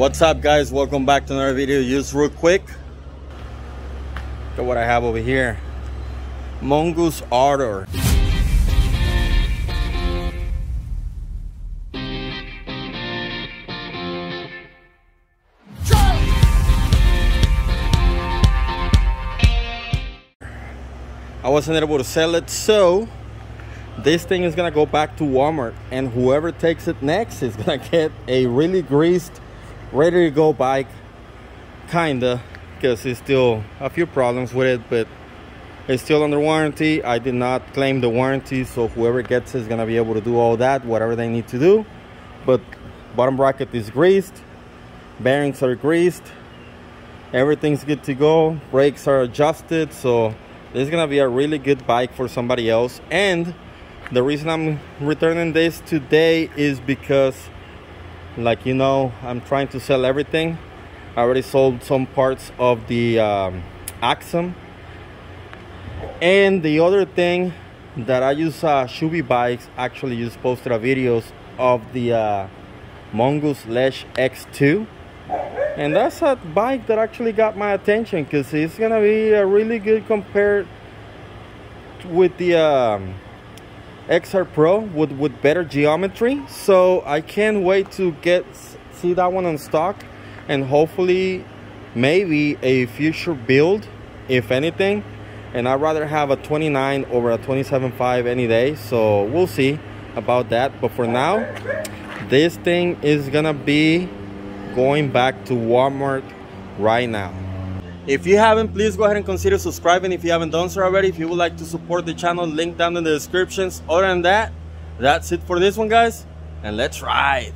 What's up guys? Welcome back to another video. Just real quick. Look at what I have over here. Mongoose Ardor. I wasn't able to sell it so this thing is gonna go back to Walmart and whoever takes it next is gonna get a really greased ready to go bike kinda because it's still a few problems with it but it's still under warranty. I did not claim the warranty so whoever gets it is gonna be able to do all that whatever they need to do. But bottom bracket is greased bearings are greased everything's good to go brakes are adjusted so this is gonna be a really good bike for somebody else. And the reason I'm returning this today is because like you know I'm trying to sell everything. I already sold some parts of the um, Axum. And the other thing that I use uh, Shubi bikes actually just posted a videos of the uh, Mongoose Lesh X2 and that's a bike that actually got my attention because it's gonna be a really good compared with the um, XR Pro with, with better geometry. So I can't wait to get see that one on stock and hopefully maybe a future build, if anything. And I'd rather have a 29 over a 27.5 any day. So we'll see about that. But for now, this thing is gonna be going back to Walmart right now. If you haven't, please go ahead and consider subscribing if you haven't done so already. If you would like to support the channel, link down in the descriptions. Other than that, that's it for this one, guys. And let's ride.